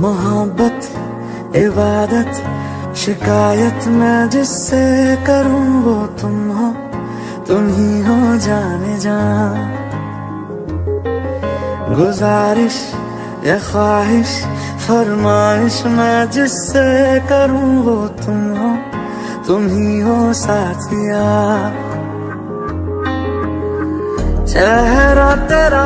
मोहब्बत, इबादत, शिकायत मैं जिससे करूँ वो तुम हो, तुम ही हो जाने जा गुजारिश या ख्वाहिश, फरमाइश मैं जिससे करूँ वो तुम हो, तुम ही हो साथिया। चेहरा तेरा